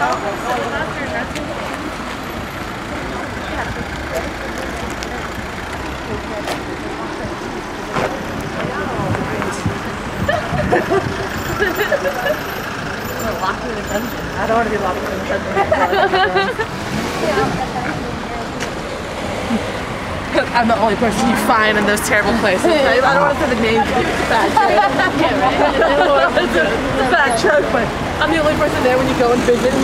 I don't want to be locked in the dungeon. I'm the only person you find in those terrible places. I don't want to say the name of the I'm the only person there when you go and visit